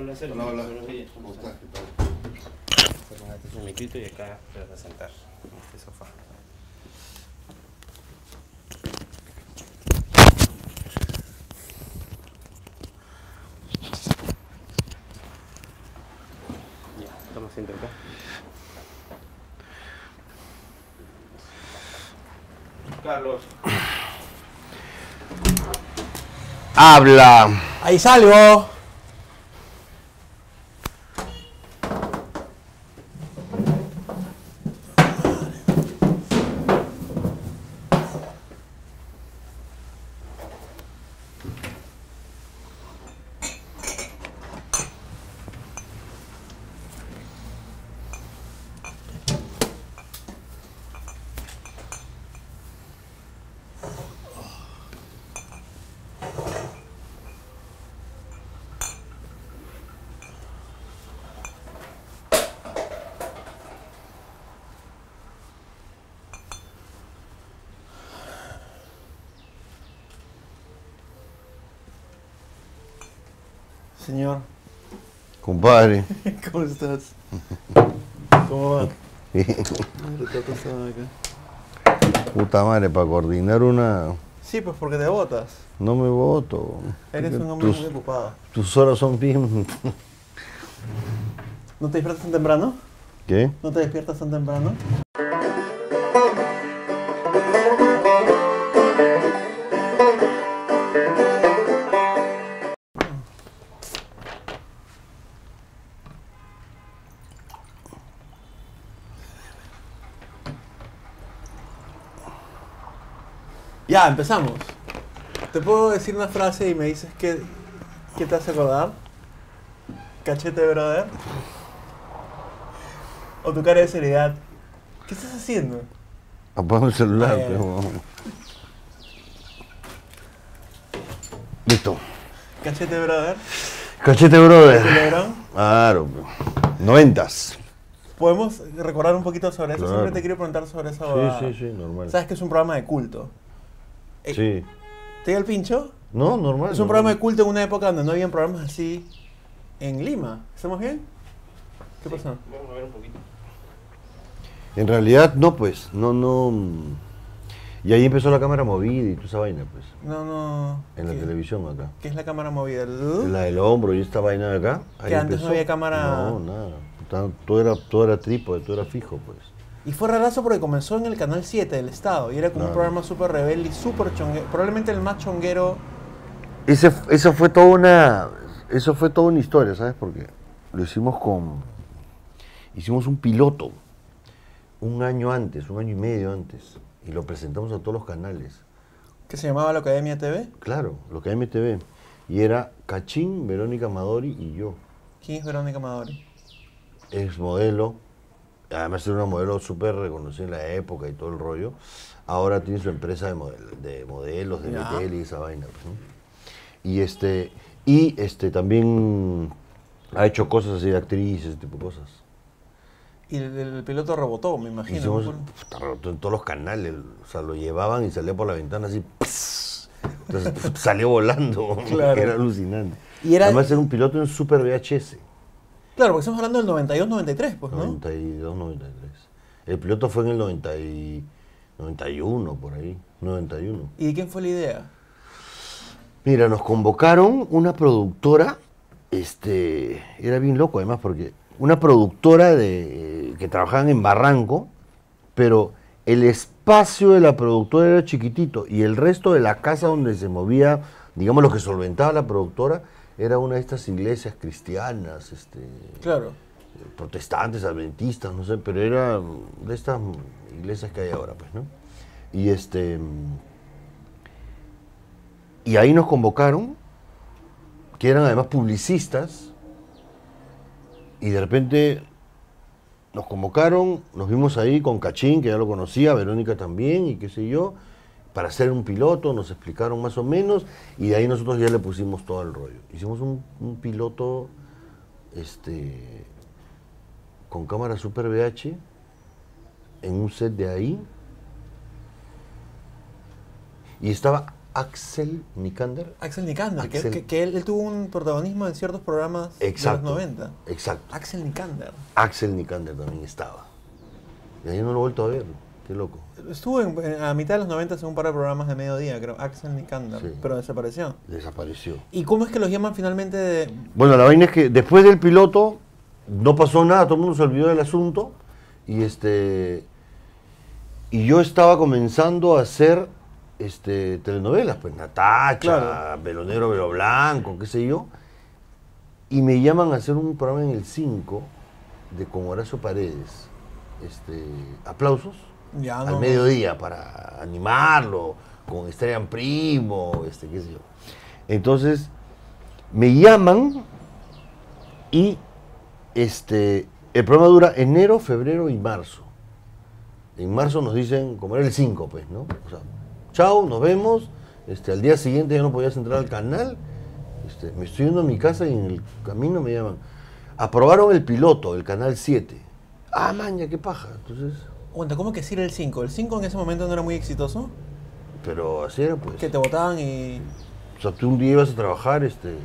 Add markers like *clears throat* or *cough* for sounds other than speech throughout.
Hola, Sergio. Hola, hola. ¿Cómo estás? ¿Qué tal? Bueno, Este es un micrito y acá te vas a sentar en este sofá. Ya, toma asiento acá. Carlos. ¡Habla! Ahí salgo. Señor, Compadre. *laughs* ¿cómo estás? ¿Cómo va? *laughs* Acá. Puta madre, para coordinar una. Sí, pues porque te botas. No me voto. Eres un hombre tus, muy ocupado. tus horas son bien. ¿No te despiertas tan temprano? ¿Qué? ¿No te despiertas tan temprano? Ya, empezamos. ¿Te puedo decir una frase y me dices qué, qué te hace acordar? Cachete, brother. O tu cara de seriedad. ¿Qué estás haciendo? Apaga el celular, Ay, ay, pero. Listo. Cachete, brother. Cachete, brother. Claro. Noventas. ¿Podemos recordar un poquito sobre eso? Claro. Siempre te quiero preguntar sobre esa Sí, sí, sí, normal. Sabes que es un programa de culto. Eh, Sí. ¿Te dio el pincho? No, normal. Es un normal. programa de culto en una época donde no habían programas así en Lima. ¿Estamos bien? ¿Qué pasó? Vamos a ver un poquito. En realidad, no, pues. No, no. Y ahí empezó la cámara movida y toda esa vaina, pues. No, no. En la ¿Qué- televisión acá. ¿Qué es la cámara movida? ¿El- La del hombro y esta vaina de acá. ahí Que antes no había cámara- No, nada. Todo era, todo era trípode, todo era fijo, pues. Y fue rarazo porque comenzó en el canal 7 del Estado y era como un programa súper rebelde y súper chonguero. Probablemente el más chonguero. Ese, eso fue toda una. Eso fue toda una historia, ¿sabes? Porque lo hicimos con. Hicimos un piloto un año antes, un año y medio antes. Y lo presentamos a todos los canales. que se llamaba la Academia TV. Claro, que hay MTV. Y era Cachín, Verónica Madori y yo. ¿Quién es Verónica Madori? ex modelo, además era una modelo súper reconocida en la época y todo el rollo. Ahora tiene su empresa de, model- de modelos, de. BTL y esa vaina. pues, ¿no? Y este, y este también ha hecho cosas así de actriz, ese tipo de cosas. Y el, el piloto rebotó, me imagino. Puta, rebotó en todos los canales, o sea, lo llevaban y salía por la ventana así. Entonces *laughs* salió volando, *laughs* Claro. era alucinante. Y era- Además era un piloto en Super VHS. Claro, porque estamos hablando del 92-93, pues, ¿no? 92, 93. El piloto fue en el 90 y 91, por ahí. 91. ¿Y de quién fue la idea? Mira, nos convocaron una productora, este, era bien loco además, porque una productora de, que trabajaban en Barranco, pero el espacio de la productora era chiquitito y el resto de la casa donde se movía, digamos, lo que solventaba la productora, era una de estas iglesias cristianas, este, Claro. protestantes, adventistas, no sé, pero era de estas iglesias que hay ahora, pues, ¿no? Y este. Y ahí nos convocaron, que eran además publicistas, y de repente nos convocaron, nos vimos ahí con Cachín, que ya lo conocía, Verónica también, y qué sé yo, para hacer un piloto, nos explicaron más o menos, y de ahí nosotros ya le pusimos todo el rollo. Hicimos un, un piloto, este, con cámara Super VH en un set de ahí. Y estaba Axel Nikander. Axel Nikander, que, Axel. que- que él, él tuvo un protagonismo en ciertos programas Exacto. de los 90. Exacto. Axel Nikander. Axel Nikander también estaba. Y ahí no lo he vuelto a ver. Qué loco. Estuvo en- en- a mitad de los 90 en un par de programas de mediodía, creo. Axel Nikander. Sí. Pero desapareció. Desapareció. ¿Y cómo es que los llaman finalmente de.? Bueno, la vaina es que después del piloto no pasó nada, todo el mundo se olvidó del asunto y este y yo estaba comenzando a hacer este telenovelas, pues Natacha, Claro. Velo Negro, Velo Blanco, qué sé yo, y me llaman a hacer un programa en el 5 de con Horacio Paredes, este aplausos Ya al mediodía para animarlo con Estrella Primo, este, qué sé yo. Entonces, me llaman y este, el programa dura enero, febrero y marzo. En marzo nos dicen, como era el 5, pues, ¿no? O sea, chao, nos vemos. Este, al día siguiente ya no podías entrar al canal. Este, me estoy yendo a mi casa y en el camino me llaman. Aprobaron el piloto, el canal 7. Ah, maña, qué paja. Entonces, Aguanta, ¿cómo que sí era el 5? ¿El 5 en ese momento no era muy exitoso? pero así era, pues. Que te votaban y. O sea, tú un día ibas a trabajar este,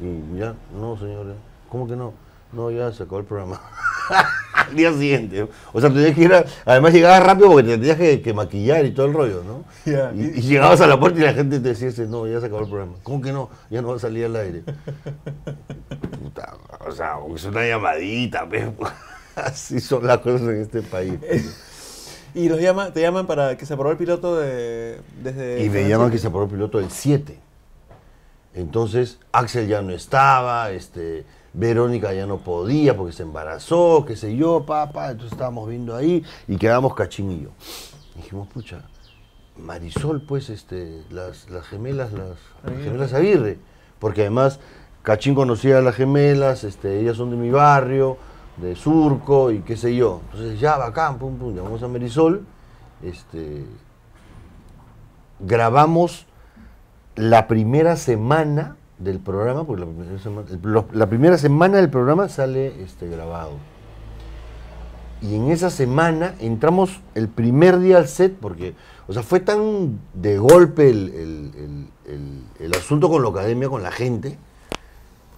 y ya, no, señora, ¿cómo que no? No, ya se acabó el programa. *laughs* Al día siguiente. O sea, tenías que ir a- Además, llegabas rápido porque te tenías que, que maquillar y todo el rollo, ¿no? Y, y llegabas a la puerta y la gente te decía, este, no, ya se acabó el programa. ¿Cómo que no? Ya no va a salir al aire. Puta, o sea, es una llamadita, pues. *laughs* Así son las cosas en este país. Y los llama, te llaman para que se aprobó el piloto de, desde... Y me llaman que se aprobó el piloto del 7. Entonces, Axel ya no estaba, este, Verónica ya no podía porque se embarazó, qué sé yo, papá. Entonces estábamos viendo ahí y quedamos Cachín y yo. Dijimos, pucha, Marisol, pues, este, las, las gemelas, las, gemelas Aguirre. Porque además, Cachín conocía a las gemelas, este, ellas son de mi barrio, de Surco y qué sé yo. Entonces, ya, bacán, pum, pum, llamamos a Marisol, este, grabamos la primera semana del programa, porque la primera semana, la primera semana del programa sale este, grabado. Y en esa semana entramos el primer día al set, porque, o sea, fue tan de golpe el, el- el- el- asunto con la academia, con la gente,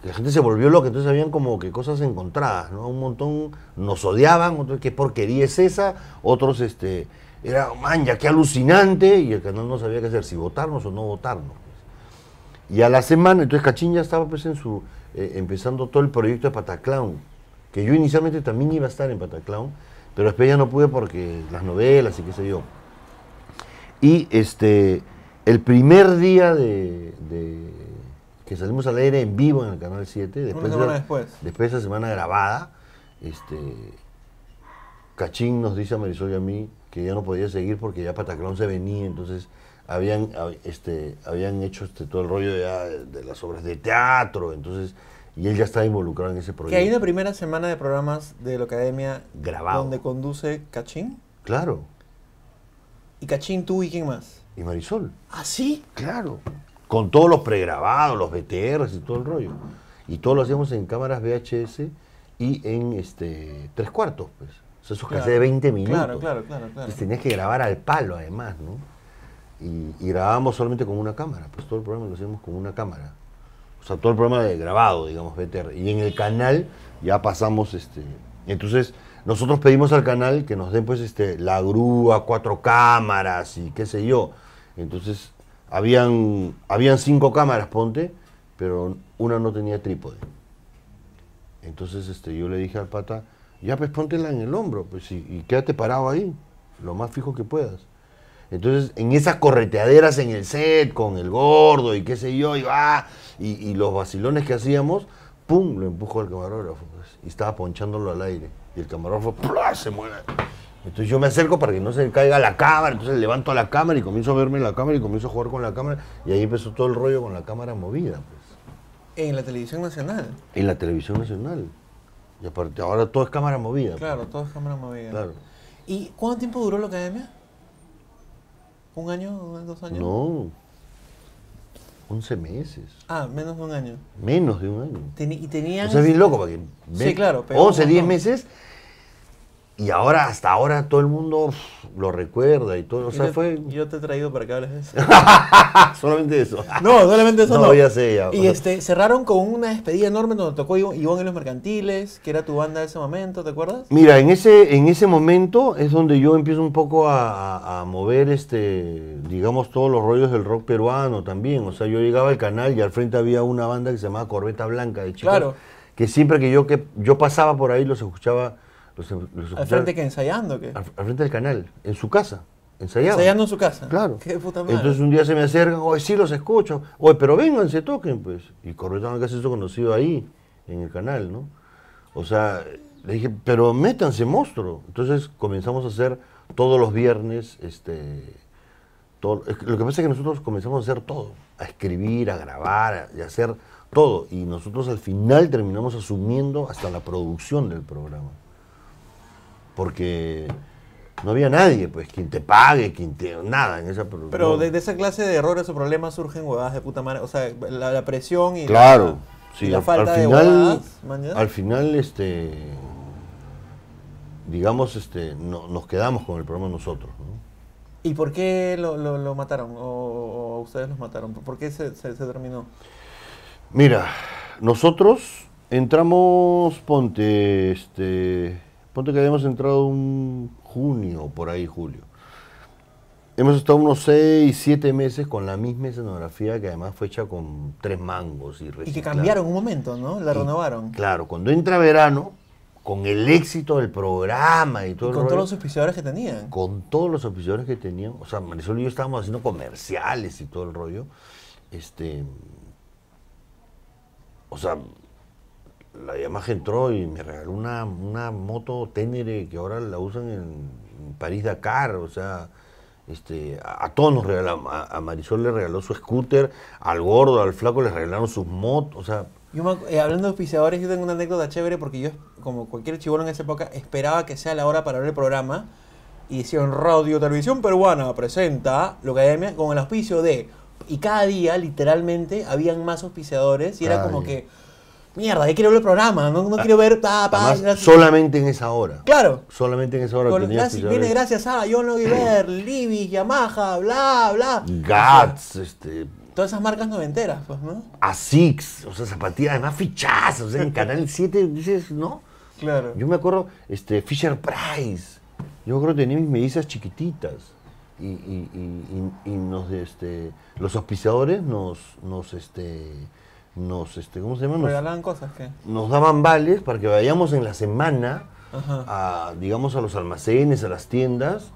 la gente se volvió loca, entonces habían como que cosas encontradas, ¿no? Un montón nos odiaban, otros qué porquería es esa, otros este era, man, ya qué alucinante, y el canal no sabía qué hacer, si votarnos o no votarnos. pues. Y a la semana, entonces Cachín ya estaba pues en su, eh, empezando todo el proyecto de Pataclown, que yo inicialmente también iba a estar en Pataclown, pero después ya no pude porque las novelas y qué sé yo. Y este, el primer día de, de- que salimos al aire en vivo en el Canal 7, después, semana de, después. después de esa semana grabada, este, Cachín nos dice a Marisol y a mí que ya no podía seguir porque ya Pataclown se venía, entonces habían, hab- este, habían hecho este, todo el rollo ya de, de las obras de teatro, entonces, y él ya estaba involucrado en ese Que proyecto. hay una primera semana de programas de la academia Grabado. donde conduce Cachín. Claro, Y Cachín, tú y quién más. y Marisol. ¿Ah, sí? Claro. Con todos los pregrabados, los BTRs y todo el rollo. Y todo lo hacíamos en cámaras VHS y en este tres cuartos, pues. O sea, esos Claro. de 20 minutos. Claro, claro, claro, claro. Entonces tenías que grabar al palo, además, ¿no? Y, y grabábamos solamente con una cámara, pues todo el programa lo hacíamos con una cámara. O sea, todo el programa de grabado, digamos, BTR. Y en el canal ya pasamos, este... Entonces, nosotros pedimos al canal que nos den, pues, este, la grúa, cuatro cámaras y qué sé yo. Entonces, habían, habían cinco cámaras, ponte, pero una no tenía trípode. Entonces este, yo le dije al pata, ya pues póntela en el hombro pues, y, quédate parado ahí, lo más fijo que puedas. Entonces, en esas correteaderas en el set, con el gordo y qué sé yo, y, y, los vacilones que hacíamos, ¡pum! Lo empujo al camarógrafo pues, y estaba ponchándolo al aire. Y el camarógrafo ¡plá! se muere. Entonces yo me acerco para que no se caiga la cámara, entonces levanto la cámara y comienzo a verme la cámara y comienzo a jugar con la cámara y ahí empezó todo el rollo con la cámara movida. Pues En la televisión nacional. en la televisión nacional. Y aparte, ahora todo es cámara movida. Claro, todas cámaras movidas. Claro. ¿Y cuánto tiempo duró la academia? ¿Un año? ¿Dos años? No. 11 meses. Ah, menos de un año. Menos de un año. Teni- y tenían... O sea, es bien loco, porque Sí, claro, pero 11, un 10 montón. meses. Y ahora, hasta ahora, todo el mundo lo recuerda y todo. O sea, yo, fue yo te he traído para que hables de eso. *laughs* solamente eso. No, solamente eso no. No, ya sé, ya. Y este, cerraron con una despedida enorme donde tocó Ivonne y los Mercantiles, que era tu banda de ese momento, ¿te acuerdas? Mira, en ese, en ese momento es donde yo empiezo un poco a mover, este, digamos, todos los rollos del rock peruano también. O sea, yo llegaba al canal y al frente había una banda que se llamaba Corbeta Blanca de chicos. Claro. Que siempre que yo, que yo pasaba por ahí los escuchaba. Los, los Al frente que ensayando, ¿qué? al, al frente del canal, en su casa, ensayaba. Ensayando en su casa. Claro. Qué puta madre. Entonces un día se me acercan, oye, sí los escucho. Oye, pero vengan, se toquen, pues. Y Corbeta Blanca se hizo conocido ahí, en el canal, ¿no? O sea, le dije, pero métanse, monstruo. Entonces comenzamos a hacer todos los viernes, este... todo- lo que pasa es que nosotros comenzamos a hacer todo, a escribir, a grabar, a- a hacer todo. Y nosotros al final terminamos asumiendo hasta la producción del programa. Porque no había nadie, pues, quien te pague, quien te... nada en esa. Pero de, de esa clase de errores o problemas surgen huevadas de puta madre. O sea, la, la presión y Claro, la, sí, y la al, falta al de final, huevadas, al final, este, digamos, este, no- nos quedamos con el programa nosotros, ¿no? ¿Y por qué lo, lo- lo mataron? O, o ustedes los mataron? ¿Por qué se, se- se terminó? Mira, nosotros entramos, ponte, este, ponte que habíamos entrado un junio, por ahí, julio. Hemos estado unos 6, 7 meses con la misma escenografía que además fue hecha con tres mangos y Y que cambiaron un momento, ¿no? La Y, renovaron. Claro, cuando entra verano, con el éxito del programa y Y todo con el todos los auspiciadores que tenían. con todos los oficiadores que tenían, o sea, Marisol y yo estábamos haciendo comerciales y todo el rollo, este, o sea, la Yamaha entró y me regaló una, una moto Ténere que ahora la usan en, París-Dakar, o sea, este, a, a todos nos regalaron, a, a Marisol le regaló su scooter, al gordo, al flaco le regalaron sus motos, o sea, Yo me eh, hablando de auspiciadores, yo tengo una anécdota chévere porque yo, como cualquier chivolo en esa época, esperaba que sea la hora para ver el programa y decían Radio Televisión Peruana presenta lo que academia con el auspicio de. Y cada día, literalmente, habían más auspiciadores y era como que. Mierda, yo quiero ver el programa, no, no quiero ver. Pa, pa, además, gracias". solamente en esa hora. Claro. Solamente en esa hora Con- tenía viene gracias a John Oliver, Libby, Yamaha, bla, bla. Gats, este, Todas esas marcas noventeras, pues, ¿no? Asics, o sea, zapatillas, además fichazas, o sea, en *laughs* Canal 7 dices, ¿no? Claro. Yo me acuerdo, este, Fisher Price, yo acuerdo que tenía mis medizas chiquititas y, y- y- y- y nos, este, los auspiciadores nos, nos, este, nos, este, ¿cómo se llama? Nos, Regalaban cosas que. nos daban vales para que vayamos en la semana Ajá. a, digamos, a los almacenes, a las tiendas,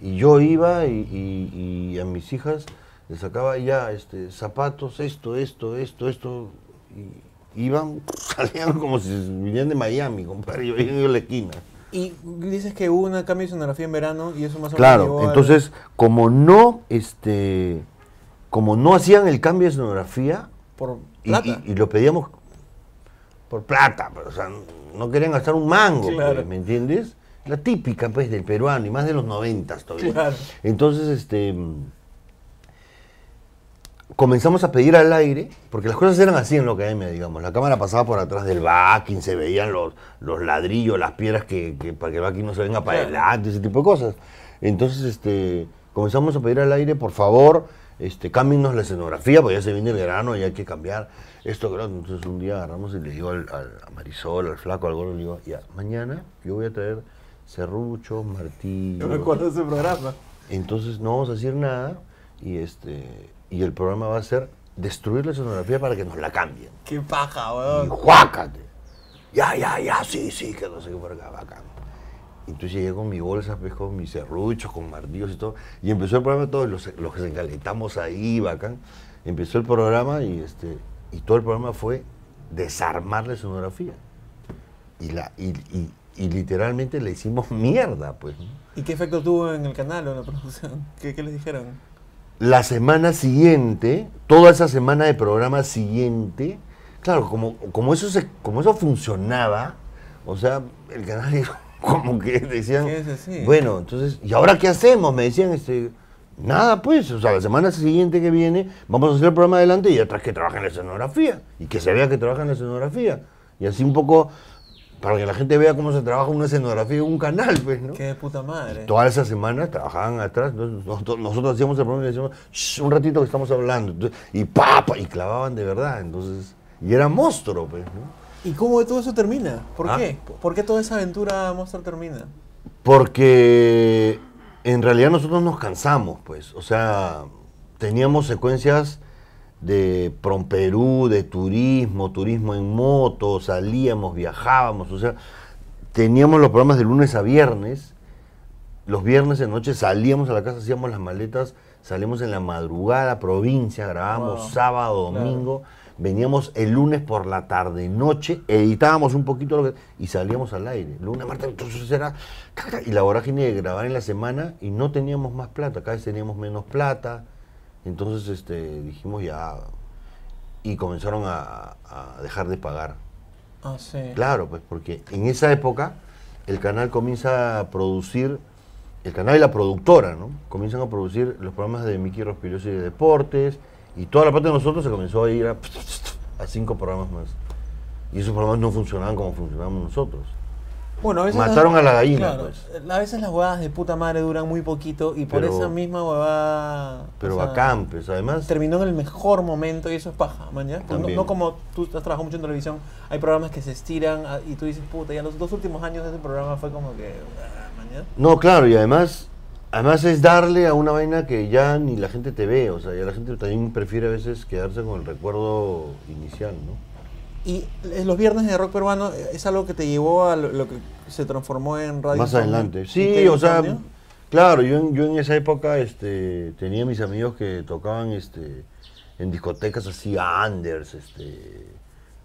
y yo iba y, y- y a mis hijas les sacaba ya este, zapatos, esto, esto, esto, esto, y iban, *laughs* salían como si vinieran de Miami, compadre, yo iba en la esquina. Y dices que hubo un cambio de escenografía en verano y eso más o menos Claro, al- entonces, como no, este, como no hacían el cambio de escenografía, por y, plata. y- y lo pedíamos por plata, pero, o sea, no querían gastar un mango, Claro. pues, ¿me entiendes? La típica, pues, del peruano, y más de los noventas todavía. Claro. Entonces, este, mm, comenzamos a pedir al aire, porque las cosas eran así en la academia, digamos. La cámara pasaba por atrás del backing, se veían los, los ladrillos, las piedras que, que- para que el backing no se venga para adelante, ese tipo de cosas. Entonces, este, comenzamos a pedir al aire, por favor, este, cámbienos la escenografía, porque ya se viene el verano y hay que cambiar esto. Entonces un día agarramos y le digo al, al- a Marisol, al flaco, al gordo, le digo, ya, mañana yo voy a traer serruchos, martillos. Yo recuerdo ese programa. Entonces no vamos a decir nada y este y el programa va a ser destruir la escenografía para que nos la cambien. Qué paja, Y weón. juácate. Ya, ya, ya, sí, sí, que no sé qué por acá, bacán. Entonces llegué con mi bolsa, pues, con mis serruchos, con martillos y todo. Y empezó el programa, todos los, los que se encalentamos ahí, bacán. Empezó el programa y este y todo el programa fue desarmar la escenografía. Y, la, y, y- y literalmente le hicimos *laughs* mierda, pues. ¿Y qué efecto tuvo en el canal o en la producción? *laughs* ¿Qué, qué les dijeron? la semana siguiente, toda esa semana de programa siguiente, claro, como, como, eso, se, como eso funcionaba, o sea, el canal *laughs* *laughs* como que decían, bueno, entonces, ¿y ahora qué hacemos? Me decían, este, nada pues, o sea, la semana siguiente que viene vamos a hacer el programa adelante y atrás que trabaja en la escenografía, y que se vea que trabaja en la escenografía, y así un poco para que la gente vea cómo se trabaja una escenografía en un canal, pues, ¿no? Qué de puta madre. Todas esas semanas trabajaban atrás, nosotros, nosotros hacíamos el programa y decíamos, "Shh, un ratito que estamos hablando, Entonces, y pa, y clavaban de verdad, entonces, y era monstruo, pues, ¿no? ¿Y cómo todo eso termina? ¿Por Ah. qué? ¿Por qué toda esa aventura Monster termina? Porque en realidad nosotros nos cansamos, pues. O sea, teníamos secuencias de Perú, de turismo, turismo en moto, salíamos, viajábamos, o sea, teníamos los programas de lunes a viernes. Los viernes de noche salíamos a la casa, hacíamos las maletas, salimos en la madrugada, provincia, grabábamos Wow. sábado, Claro. Veníamos el lunes por la tarde, noche, editábamos un poquito lo que, y salíamos al aire. Lunes, martes, entonces era y la vorágine de grabar en la semana y no teníamos más plata, cada vez teníamos menos plata. Entonces este, dijimos ya y comenzaron a, a dejar de pagar. Ah, sí. Claro, pues porque en esa época el canal comienza a producir, el canal y la productora, ¿no? Comienzan a producir los programas de Mickey Rospirosi de deportes y toda la parte de nosotros se comenzó a ir a, *laughs* a cinco programas más. Y esos programas no funcionaban como funcionábamos nosotros. Bueno, a veces Mataron las- a la gallina, claro, pues. A veces las huevadas de puta madre duran muy poquito y por esa misma huevada. Pero bacán, pues además... Terminó en el mejor momento y eso es paja, man, ¿ya? No, También. no como tú has trabajado mucho en televisión, hay programas que se estiran ah, y tú dices, puta, ya los dos últimos años de ese programa fue como que. ah, man, ¿ya? No, claro, y además, además es darle a una vaina que ya ni la gente te ve, o sea, ya la gente también prefiere a veces quedarse con el recuerdo inicial, ¿no? Y eh, los viernes de rock peruano eh, es algo que te llevó a lo, que se transformó en Radio Más adelante. ¿Y Sí, o sea, claro, yo, en- yo en esa época este, tenía mis amigos que tocaban este, en discotecas así, Anders, este,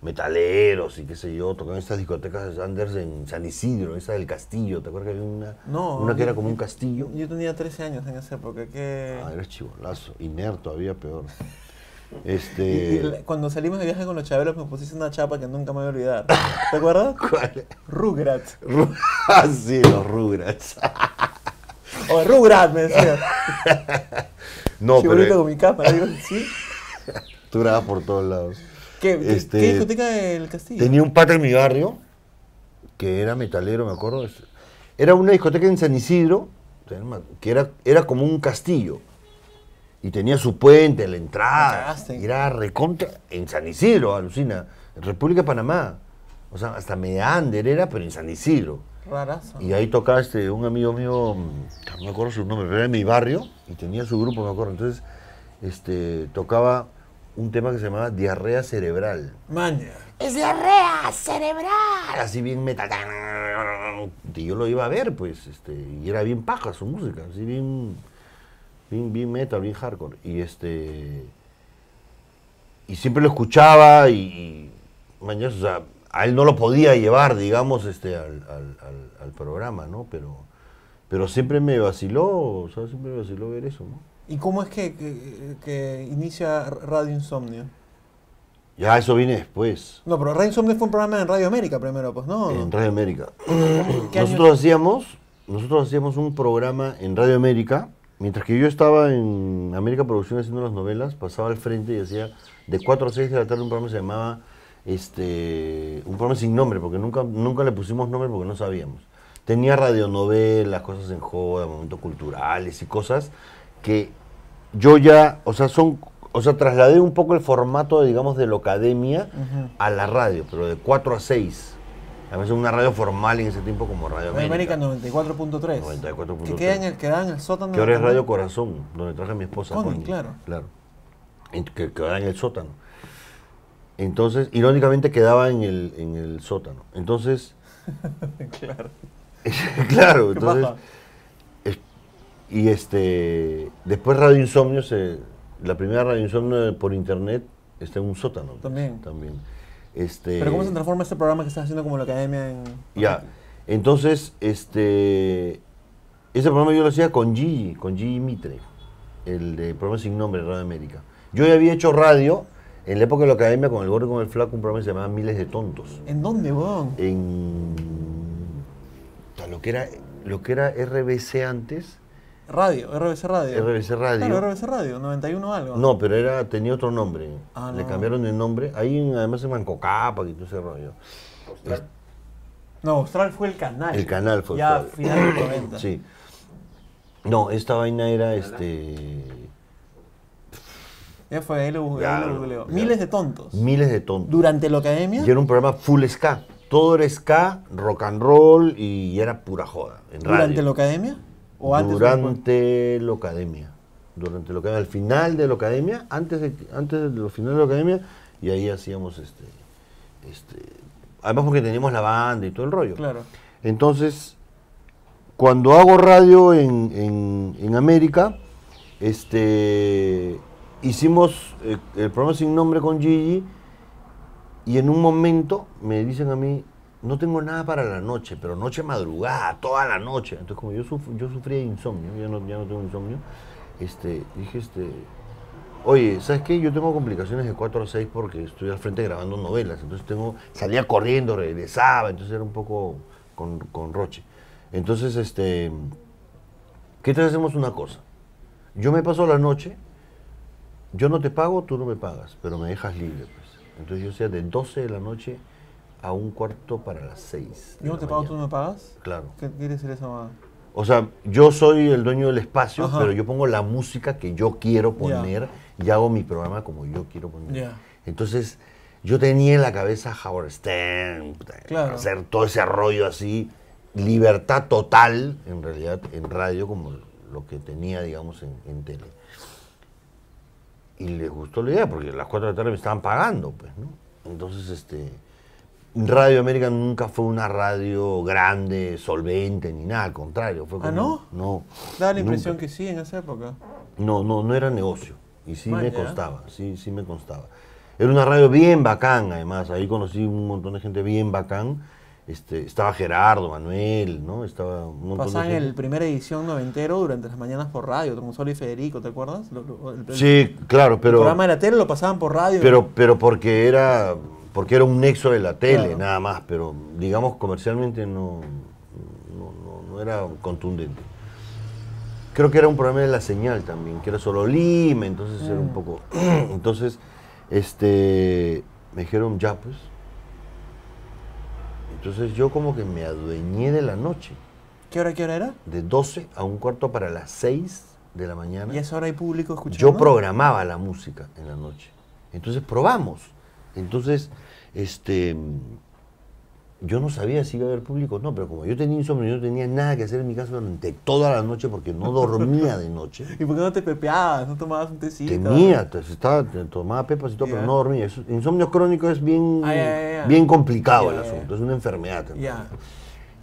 metaleros y qué sé yo, tocaban estas discotecas Anders en San Isidro, esa del castillo, ¿te acuerdas que había una, No. una que yo- era como un castillo? Yo tenía 13 años en esa época. Que... Ah, eres chivolazo, Iner todavía peor. *laughs* Y- y Este... cuando salimos de viaje con los chaveros me pusiste una chapa que nunca me voy a olvidar. ¿Te acuerdas? *laughs* ¿Cuál? Rugrats. Ru- *laughs* Ah, sí, los Rugrats. O Rugrats, me decías. No, Chibolito pero con mi capa. Digo, ¿sí? tú grabas por todos lados. ¿Qué, Este, qué discoteca del castillo? Tenía un pata en mi barrio que era metalero, me acuerdo. Era una discoteca en San Isidro, que era, era como un castillo. Y tenía su puente, la entrada. Y era recontra en San Isidro, alucina. En República de Panamá. O sea, hasta Meander era, pero en San Isidro. Rarazo. Y ahí tocaba este, un amigo mío, no me acuerdo su nombre, pero era de mi barrio y tenía su grupo, me acuerdo. Entonces, este, tocaba un tema que se llamaba Diarrea Cerebral. Maña. Es diarrea cerebral. Así bien metal. Y yo lo iba a ver, pues, este, y era bien paja su música, así bien, bien, bien metal, bien hardcore. Y este, y siempre lo escuchaba y, y mañana, o sea, a él no lo podía llevar, digamos, este, al, al- al- al programa, ¿no? Pero, pero siempre me vaciló, o sea, siempre me vaciló ver eso, ¿no? ¿Y cómo es que, que, que inicia Radio Insomnio? Ya eso viene después. No, pero Radio Insomnio fue un programa en Radio América primero, pues no. En Radio América. Nosotros hacíamos, nosotros hacíamos un programa en Radio América, mientras que yo estaba en América Producción haciendo las novelas, pasaba al frente y hacía de 4 a 6 de la tarde un programa que se llamaba este un programa sin nombre, porque nunca, nunca le pusimos nombre porque no sabíamos. Tenía radionovelas, cosas en joda, momentos culturales y cosas que yo ya, o sea, son, o sea, trasladé un poco el formato, digamos, de la academia a la radio, pero de 4 a 6. Además es una radio formal en ese tiempo como Radio América. América 94.3. 94.3. Que queda en el, queda en el sótano. Que ahora es. Radio Corazón, donde traje a mi esposa. Connie, Connie. claro. Claro. Que quedaba en el sótano. Entonces, irónicamente quedaba en el, en el sótano. Entonces, *laughs* claro. *laughs* claro, ¿Qué entonces. Y este. Después Radio Insomnio, se, la primera Radio Insomnio por internet está en un sótano. pues, También. También. Este, Pero ¿cómo se transforma este programa que estás haciendo como la academia en. Ya. Entonces, este. Ese programa yo lo hacía con Gigi, con Gigi Mitre, el de programa sin nombre, Radio América. Yo ya había hecho radio en la época de la academia con el gordo y con el flaco, un programa que se llamaba Miles de Tontos. ¿En dónde, weón? En. o sea, Lo que era, lo que era RBC antes, Radio, RBC Radio. RBC Radio. Claro, RBC Radio, 91 algo. No, pero era, tenía otro nombre. Ah, Le no. cambiaron el nombre. Ahí en- además en Mancocapa y todo ese rollo. Es- No, Austral fue el canal. El canal fue Ya, Austral. final de los 90. Sí. No, esta vaina era este. Ya fue, ahí lo, ahí Ya, lo googleo. ya. Miles de tontos. Miles de tontos. Durante la academia. Y era un programa full ska. Todo era ska, rock and roll y era pura joda. En radio. ¿Durante la academia? Durante la academia. Durante la academia. Al final de la academia, antes de, antes de los finales de la academia, y ahí hacíamos este. este además porque teníamos la banda y todo el rollo. Claro. Entonces, cuando hago radio en, en- en América, este, hicimos eh, el programa sin nombre con Gigi y en un momento me dicen a mí, no tengo nada para la noche, pero noche madrugada, toda la noche. Entonces, como yo, suf- yo sufría insomnio, ya no, ya no tengo insomnio, este, dije, este, oye, ¿sabes qué? Yo tengo complicaciones de 4 a 6 porque estoy al frente grabando novelas, entonces tengo, salía corriendo, regresaba, entonces era un poco con, con roche. Entonces, este, ¿qué tal hacemos una cosa? Yo me paso la noche, yo no te pago, tú no me pagas, pero me dejas libre, pues. Entonces yo sea de 12 de la noche a un cuarto para las 6. de ¿Yo te pago, tú no me pagas? Claro. ¿Qué quiere decir eso? mamá? O sea, yo soy el dueño del espacio, Ajá. pero yo pongo la música que yo quiero poner y hago mi programa como yo quiero poner. Ya. Entonces, yo tenía en la cabeza Howard Stern, Claro. hacer todo ese rollo así, libertad total, en realidad, en radio, como lo que tenía, digamos, en, en tele. Y les gustó la idea, porque a las 4 de la tarde me estaban pagando, pues, ¿no? Entonces, este, Radio América nunca fue una radio grande, solvente, ni nada, al contrario. Fue ¿Ah, no? No. Da la impresión nunca. que sí en esa época. No, no, no era negocio. Y sí Man, me ya. constaba, sí, sí me constaba. Era una radio bien bacán, además. Ahí conocí un montón de gente bien bacán. Este, estaba Gerardo, Manuel, ¿no? Estaba un montón Pasaban de el gente. primera edición noventero durante las mañanas por radio, con Sol y Federico, ¿te acuerdas? Lo- lo- el, el- Sí, claro, el pero, programa de la tele lo pasaban por radio. pero, pero porque era porque era un nexo de la tele, Claro. nada más. Pero digamos comercialmente no, no, no- no era contundente. Creo que era un programa de la señal también, que era solo Lima, entonces era un Mm. poco. *clears throat* entonces, este, me dijeron ya pues. Entonces yo como que me adueñé de la noche, ¿Qué hora, qué hora era? de 12 a un cuarto para las 6 de la mañana. ¿Y a esa hora hay público escuchando? Yo programaba la música en la noche. Entonces probamos. Entonces, este, yo no sabía si iba a haber público o no, pero como yo tenía insomnio, yo no tenía nada que hacer en mi casa durante toda la noche porque no dormía de noche. *laughs* ¿Y por qué no te pepeabas? ¿No tomabas un tecito? Tenía, te- estaba, tomaba pepas y todo, pero no dormía. Eso- insomnio crónico es bien, Ah, bien complicado el asunto, es una enfermedad. realidad.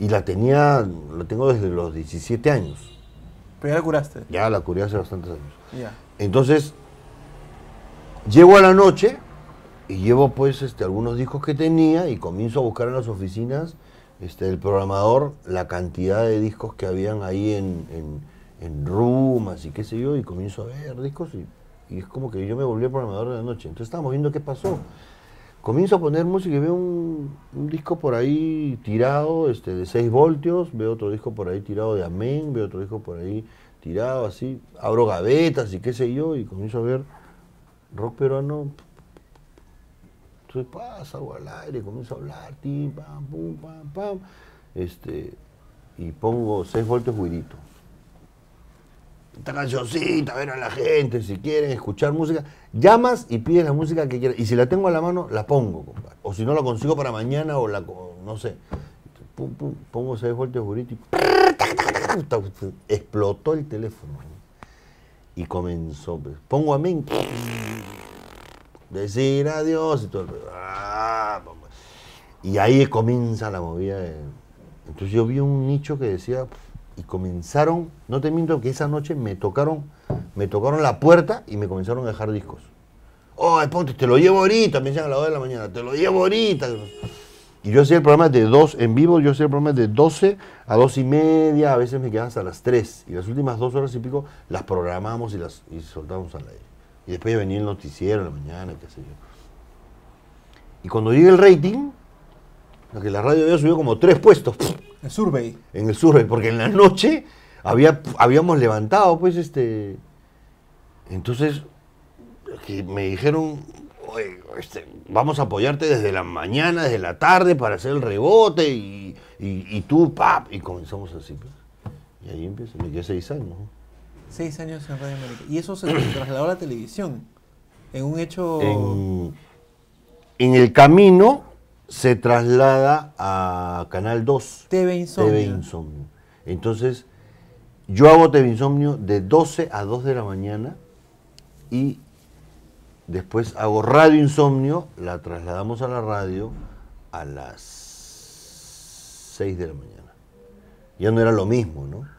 Y la tenía, la tengo desde los 17 años. Pero ya la curaste. Ya la curé hace bastantes años. Entonces, llego a la noche y llevo pues este, algunos discos que tenía y comienzo a buscar en las oficinas este, del programador la cantidad de discos que habían ahí en, en, en y qué sé yo, y comienzo a ver discos y, y es como que yo me volví programador de la noche. Entonces estábamos viendo qué pasó. Comienzo a poner música y veo un, un disco por ahí tirado este, de 6 voltios, veo otro disco por ahí tirado de Amén, veo otro disco por ahí tirado así, abro gavetas y qué sé yo, y comienzo a ver rock peruano. Entonces pasa algo al aire, comienzo a hablar, tim, pam, pum, pam, pam, este, y pongo 6 voltios guirito. Esta cancioncita, ver a la gente, si quieren escuchar música, llamas y pides la música que quieras. Y si la tengo a la mano, la pongo, compadre. O si no la consigo para mañana o la, no sé. Pum, pum, pongo 6 voltios guirito y explotó el teléfono. Y comenzó, pues, pongo amén, decir adiós y todo. el- ah. Y ahí comienza la movida. de- entonces yo vi un nicho que decía, y comenzaron, no te miento que esa noche me tocaron, me tocaron la puerta y me comenzaron a dejar discos. Oh, ponte, te lo llevo ahorita, me decían a las 2 de la mañana, te lo llevo ahorita. Y yo hacía el programa de dos, en vivo yo hacía el programa de 12 a 2 y media, a veces me quedaba hasta las 3. Y las últimas dos horas y pico las programamos y las y soltábamos al aire. Y después ya venía el noticiero en la mañana, qué sé yo. Y cuando llega el rating, lo que la radio había subido como tres puestos El survey. en el survey, porque en la noche había, habíamos levantado, pues, este. Entonces, que me dijeron, "Oye, este, vamos a apoyarte desde la mañana, desde la tarde, para hacer el rebote y y, y tú, pap, y comenzamos así. pues. Y ahí empieza, me quedé seis años. Seis años en Radio América. Y eso se *clears throat* trasladó a la televisión. En un hecho. En, en el camino se traslada a Canal 2. TV Insomnio. TV Insomnio. Entonces, yo hago TV Insomnio de 12 a 2 de la mañana y después hago Radio Insomnio, la trasladamos a la radio a las 6 de la mañana. Ya no era lo mismo, ¿no?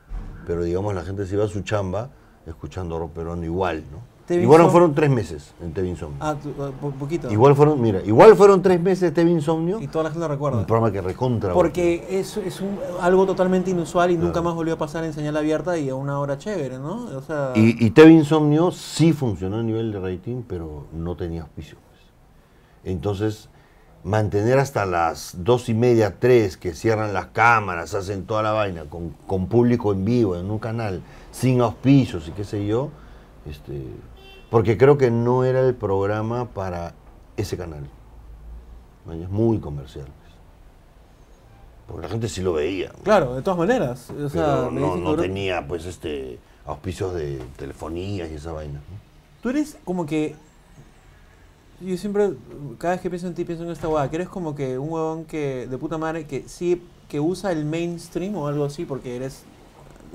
Pero digamos, la gente se iba a su chamba escuchando rock peruano igual, ¿no? Igual Insom- fueron tres meses en TV Insomnio. Ah, tu- ah, po- poquito. Igual fueron, mira, igual fueron tres meses de TV Insomnio. Y toda la gente lo recuerda. Un programa que recontra. Porque es, es un- algo totalmente inusual y nunca más volvió a pasar en señal abierta y a una hora chévere, ¿no? O sea, Y, y TV Insomnio sí funcionó a nivel de rating, pero no tenía auspicio. Entonces, mantener hasta las dos y media, tres, que cierran las cámaras, hacen toda la vaina, con, con público en vivo, en un canal, sin auspicios y qué sé yo, este, porque creo que no era el programa para ese canal. Es muy comercial. Porque la gente sí lo veía. claro, de todas maneras. O sea, pero no, no tenía pues este auspicios de telefonías y esa vaina. Tú eres como que. Yo siempre, cada vez que pienso en ti, pienso en esta hueá, que eres como que un huevón que, de puta madre, que sí, que usa el mainstream o algo así, porque eres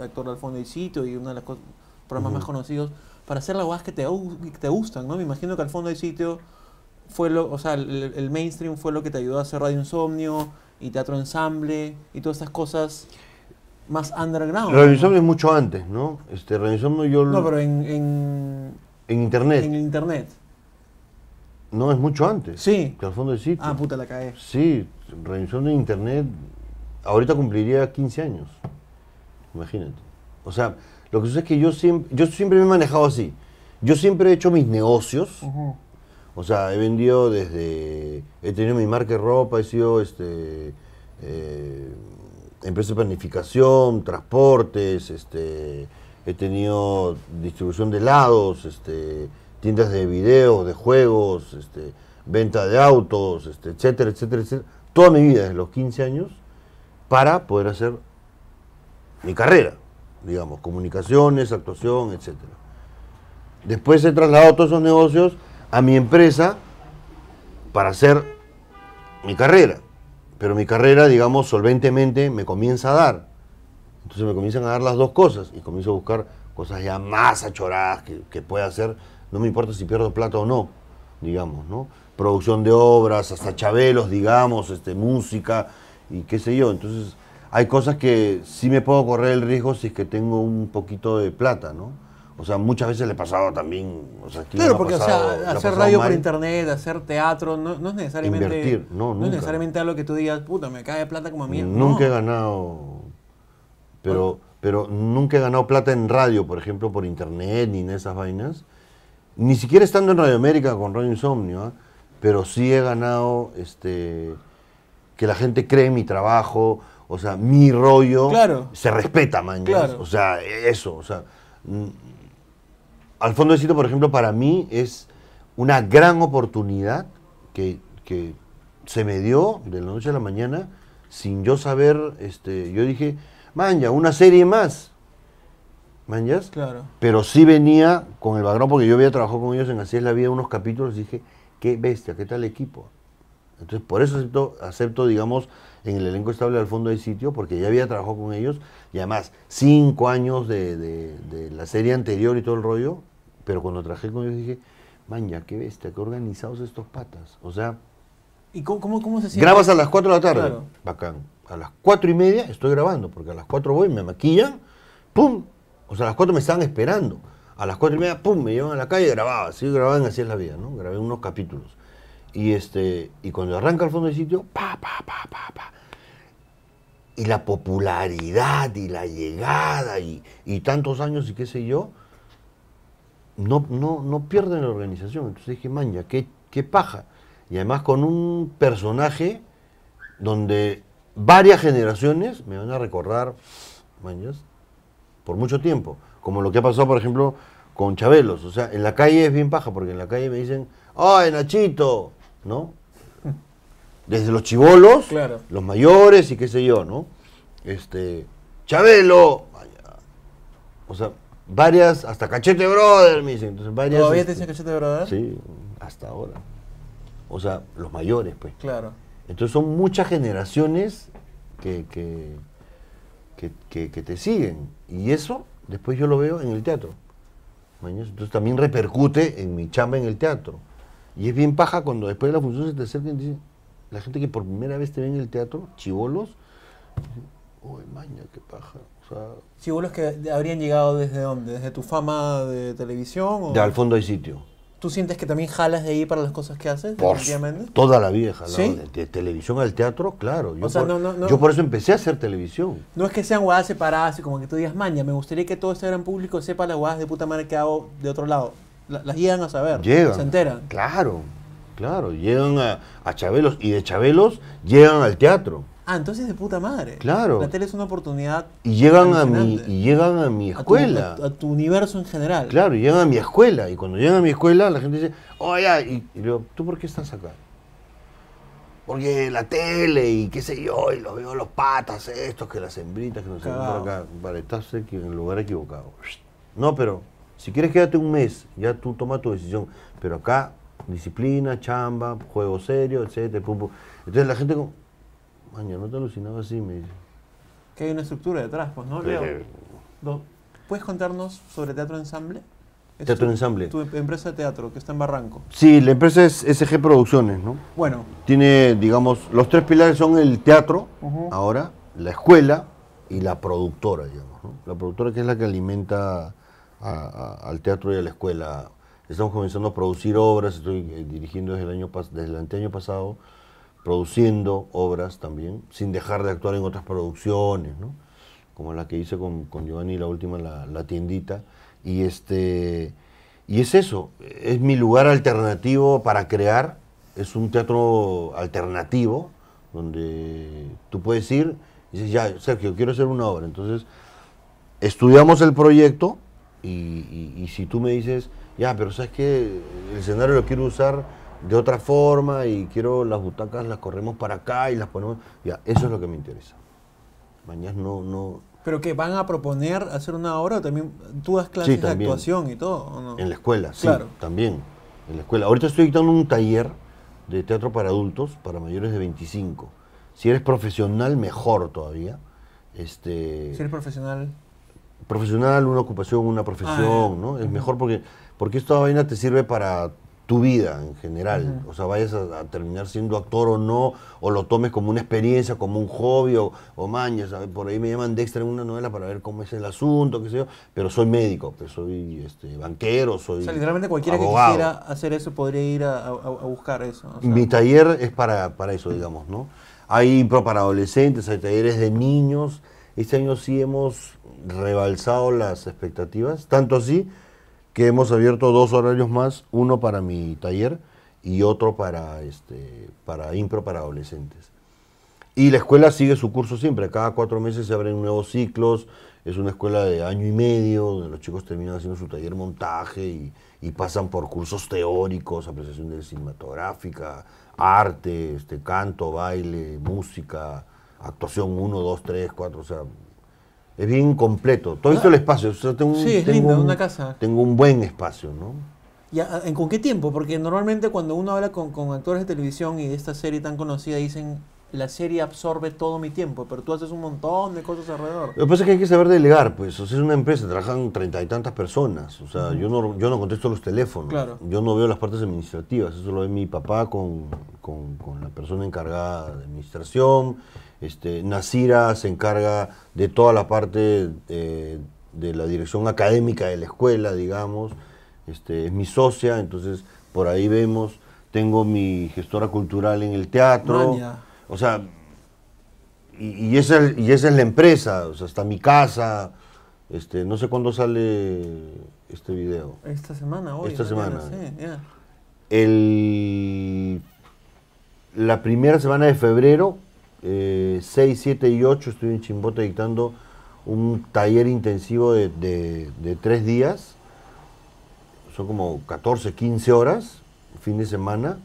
actor al fondo del sitio y uno de los programas más conocidos, para hacer las huevas que te, que te gustan, ¿no? Me imagino que al fondo del sitio fue lo, o sea, el, el mainstream fue lo que te ayudó a hacer Radio Insomnio y Teatro Ensamble y todas estas cosas más underground. Radio. Insomnio es mucho antes, ¿no? Este, Radio Insomnio yo No, lo- pero en, en, en internet. en internet. No, es mucho antes. Sí. Que al fondo del sitio. Ah, puta, la cagué. Sí, Insomnio en internet ahorita cumpliría 15 años. Imagínate. O sea, lo que sucede es que yo siempre, yo siempre me he manejado así. Yo siempre he hecho mis negocios. O sea, he vendido desde. He tenido mi marca de ropa, he sido este, eh, empresa de planificación, transportes, este, he tenido distribución de helados, este, tiendas de videos, de juegos, este, venta de autos, este, etcétera, etcétera, etcétera. Toda mi vida, desde los 15 años, para poder hacer mi carrera, digamos, comunicaciones, actuación, etcétera. Después he trasladado todos esos negocios a mi empresa para hacer mi carrera. Pero mi carrera, digamos, solventemente me comienza a dar. Entonces me comienzan a dar las dos cosas y comienzo a buscar cosas ya más achoradas que, que pueda hacer. No me importa si pierdo plata o no, digamos, ¿no? Producción de obras, hasta chabelos, digamos, este, música y qué sé yo. Entonces hay cosas que sí me puedo correr el riesgo si es que tengo un poquito de plata, ¿no? O sea, muchas veces le he pasado también. O sea, Claro, porque o sea, hacer radio por internet, hacer teatro, no, no es necesariamente. Invertir, no, es nunca. necesariamente algo que tú digas, puta, me cae plata como a mí. Nunca no. he ganado, pero, pero nunca he ganado plata en radio, por ejemplo, por internet, ni en esas vainas. Ni siquiera estando en Radio América con Radio Insomnio, ¿ah? pero sí he ganado este, que la gente cree en mi trabajo, o sea, mi rollo Claro. se respeta, man. Claro. O sea, eso, o sea. mm, al fondo de sitio, por ejemplo, para mí es una gran oportunidad que, que se me dio de la noche a la mañana sin yo saber, este, yo dije, man, ya, una serie más. Man, ya. Claro. Pero sí venía con el background porque yo había trabajado con ellos en Así es la vida unos capítulos y dije, qué bestia, qué tal equipo. Entonces, por eso acepto, acepto, digamos, en el elenco estable al fondo del sitio, porque ya había trabajado con ellos, y además, cinco años de, de- de la serie anterior y todo el rollo, pero cuando trabajé con ellos dije, man, ya, qué bestia, qué organizados estos patas. O sea, ¿Y cómo, cómo, cómo se siente? grabas a las 4 de la tarde, Claro. bacán. A las cuatro y media estoy grabando, porque a las 4 voy, me maquillan, ¡pum! O sea, a las 4 me estaban esperando. A las cuatro y media, ¡pum! Me llevan a la calle y grababa. Así grababa Así es la vida, ¿no? Grabé unos capítulos. Y, este, y cuando arranca el fondo del sitio, pa, pa, pa, pa, pa. Y la popularidad y la llegada y, y tantos años y qué sé yo, no, no, no pierden la organización. Entonces dije, man, ya, qué, qué paja. Y además con un personaje donde varias generaciones me van a recordar, mañas, por mucho tiempo. Como lo que ha pasado, por ejemplo, con Chabelos. O sea, en la calle es bien paja, porque en la calle me dicen, ¡ay, Nachito! ¿No? Desde los chivolos, Claro. los mayores y qué sé yo, ¿no? Este, Chabelo, vaya, o sea, varias, hasta Cachete Brother, me dicen, entonces varias. ¿Todavía te este, dicen cachete, brother? Sí, hasta ahora. O sea, los mayores, pues. Claro. Entonces son muchas generaciones que, que, que, que- que te siguen. Y eso después yo lo veo en el teatro. Entonces también repercute en mi chamba en el teatro. Y es bien paja cuando después de la función se te acercan y dicen, la gente que por primera vez te ve en el teatro, chivolos, uy, maña, qué paja. O sea, Chibolos que habrían llegado desde dónde? ¿Desde tu fama de televisión? O de al fondo hay sitio. ¿Tú sientes que también jalas de ahí para las cosas que haces? Por toda la vida, jalado. ¿Sí? De, de televisión al teatro, claro. Yo, O sea, por, no, no, no. yo por eso empecé a hacer televisión. No es que sean guadas separadas y como que tú digas, maña, me gustaría que todo este gran público sepa las guadas de puta madre que hago de otro lado. La- las llegan a saber. Llegan. Se enteran. Claro, claro. Llegan a, a Chabelos y de Chabelos llegan al teatro. Ah, entonces de puta madre. Claro. La tele es una oportunidad. Y llegan a mi, y llegan a mi escuela. A tu, a tu universo en general. Claro, y llegan a mi escuela. Y cuando llegan a mi escuela, la gente dice, oye, y, y le digo, ¿tú por qué estás acá? Porque la tele y qué sé yo, y los veo los patas estos, que las hembritas, que no sé por acá. Vale, estás en el lugar equivocado. No, pero si quieres quédate un mes, ya tú toma tu decisión. Pero acá, disciplina, chamba, juego serio, etcétera, pum, pum. Entonces la gente como, maña, no te alucinaba así, me dice. Que hay una estructura detrás, pues, ¿no? Leo? Eh, ¿Puedes contarnos sobre Teatro Ensamble? Teatro tu- Ensamble. Tu empresa de teatro que está en Barranco. Sí, la empresa es SG Producciones, ¿no? Bueno, Tiene, digamos, los tres pilares son el teatro, ahora, la escuela y la productora, digamos. ¿no? La productora que es la que alimenta a- a- al teatro y a la escuela. Estamos comenzando a producir obras, estoy eh, dirigiendo desde el, año desde el anteaño pasado, produciendo obras también, sin dejar de actuar en otras producciones, ¿no? como la que hice con, con Giovanni, la última, la, la tiendita. Y, este, y es eso, es mi lugar alternativo para crear, es un teatro alternativo, donde tú puedes ir y dices, ya, Sergio, quiero hacer una obra. Entonces, estudiamos el proyecto y, y- y si tú me dices, ya, pero sabes que el escenario lo quiero usar de otra forma y quiero las butacas las corremos para acá y las ponemos, ya, eso es lo que me interesa. Mañana no, no, ¿pero que van a proponer hacer una obra o también tú das clases de actuación y todo? ¿o no? en la escuela, sí, Claro. también, en la escuela. Ahorita estoy dictando un taller de teatro para adultos, para mayores de 25. Si eres profesional, mejor todavía. Este, Si eres profesional. profesional, una ocupación, una profesión, Ah, ya. ¿no? Es mejor porque, porque esta vaina te sirve para tu vida en general. O sea, vayas a, a terminar siendo actor o no, o lo tomes como una experiencia, como un hobby, o, o mañas, ¿sabes? por ahí me llaman Dexter en una novela para ver cómo es el asunto, qué sé yo, pero soy médico, pues soy este, banquero, soy O sea, literalmente cualquiera abogado. que quisiera hacer eso podría ir a, a- a buscar eso. o sea. Mi taller es para, para eso, digamos, ¿no? Hay impro para adolescentes, hay talleres de niños. Este año sí hemos rebalsado las expectativas, tanto así que hemos abierto dos horarios más, uno para mi taller y otro para, este, para impro para adolescentes. Y la escuela sigue su curso siempre, cada cuatro meses se abren nuevos ciclos, es una escuela de año y medio, donde los chicos terminan haciendo su taller montaje y, y pasan por cursos teóricos, apreciación de cinematográfica, arte, este, canto, baile, música, actuación 1, 2, 3, 4, o sea, es bien completo. Todo esto el espacio, o sea, tengo, un- Sí, es tengo lindo, un- una casa. Tengo un buen espacio, ¿no? Ya, ¿en ¿Con qué tiempo? Porque normalmente cuando uno habla con, con actores de televisión y de esta serie tan conocida dicen la serie absorbe todo mi tiempo, pero tú haces un montón de cosas alrededor. Lo que pasa es que hay que saber delegar, pues. O sea, es una empresa, trabajan treinta y tantas personas. O sea, yo, no, yo no contesto los teléfonos. Claro. Yo no veo las partes administrativas. Eso lo ve mi papá con, con- con la persona encargada de administración. Este, Nasira se encarga de toda la parte eh, de la dirección académica de la escuela, digamos. Este, es mi socia, entonces por ahí vemos. Tengo mi gestora cultural en el teatro. Maña. O sea, y, y esa, es- y esa es la empresa, o sea, está mi casa. Este, no sé cuándo sale este video. Esta semana, hoy. Esta mañana, semana. sí, ya. El, la primera semana de febrero, eh, 6, 7 y 8, estoy en Chimbote dictando un taller intensivo de, de- de tres días. Son como 14, 15 horas, fin de semana,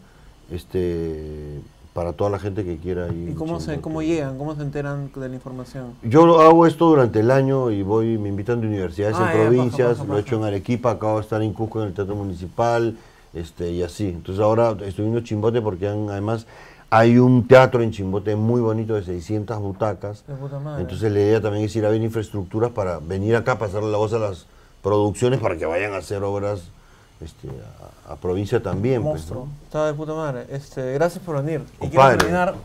este, para toda la gente que quiera ir. ¿Y cómo, se, cómo llegan? ¿Cómo se enteran de la información? Yo hago esto durante el año y voy, me invitan de universidades Ah, en provincias, baja, baja, lo he hecho en. Arequipa, acabo de estar en Cusco en el Teatro Municipal, este, y así. Entonces ahora estoy viendo Chimbote porque han- además hay un teatro en Chimbote muy bonito de 600 butacas. De puta madre. Entonces la idea también es ir a ver infraestructuras para venir acá, pasarle la voz a las producciones para que vayan a hacer obras este, a, a provincia también. pues. ¿no? Estaba de puta madre. Este, gracias por venir. Y quiero terminar.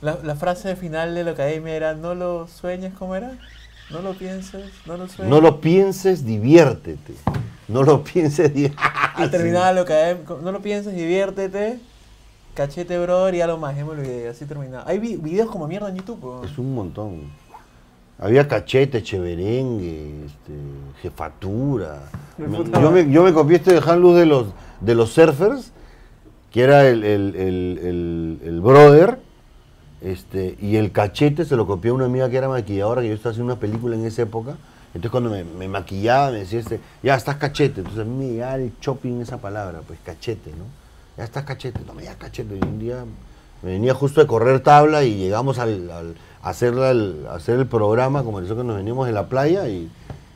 La, la frase final de la academia era: No lo sueñes, ¿cómo era? No lo pienses, no lo sueñes. No lo pienses, diviértete. No lo *laughs* pienses, diviértete. Y terminaba lo que no lo pienses, diviértete. Cachete, brother, y algo más, ya me olvidé. Así terminaba. Hay vi- videos como mierda en YouTube. weón. Es un montón. Había cachete, cheverengue, este, jefatura. Me yo, me, yo me copié este de Han Luz de los, de los surfers, que era el, el, el, el- el brother, este, y el cachete se lo copié a una amiga que era maquilladora, que yo estaba haciendo una película en esa época. Entonces cuando me, me maquillaba me decía este, ya estás cachete. Entonces a mí me llegaba el shopping esa palabra, pues cachete, ¿no? Ya estás cachete, no me ya cachete. Y un día me venía justo de correr tabla y llegamos al, hacer el, hacer el programa, como que nos veníamos en la playa y,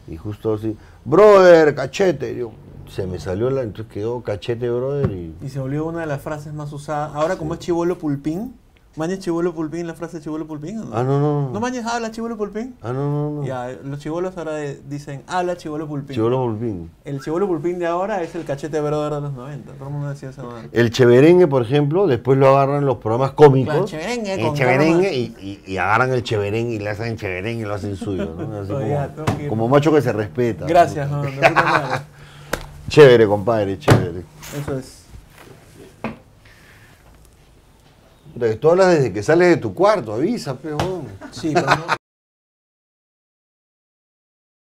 y justo así, brother, cachete. Yo, se me salió la, entonces quedó cachete, brother, y Y se volvió una de las frases más usadas. Ahora, como es chivolo pulpín, ¿mañas chivolo pulpín la frase chivolo pulpín no? ah, no, no, no. ¿No mañas habla chivolo pulpín? Ah, no, no, no. Ya, los chivolos ahora de- dicen habla chivolo pulpín. Chivolo Volpín. El chivolo pulpín de ahora es el cachete brother de los 90. Todo el mundo decía madre. El cheverengue, por ejemplo, después lo agarran los programas cómicos. Claro, cheverengue el con cheverengue y, y- y agarran el cheverengue y le hacen cheverengue y lo hacen suyo, ¿no? Así Oye, ya, que como, como macho que se respeta. Gracias, ¿no? no, madre. *laughs* Chévere, compadre, chévere. Eso es. Puta, que Tú hablas desde que sales de tu cuarto, avisa, pero. Sí, pero no.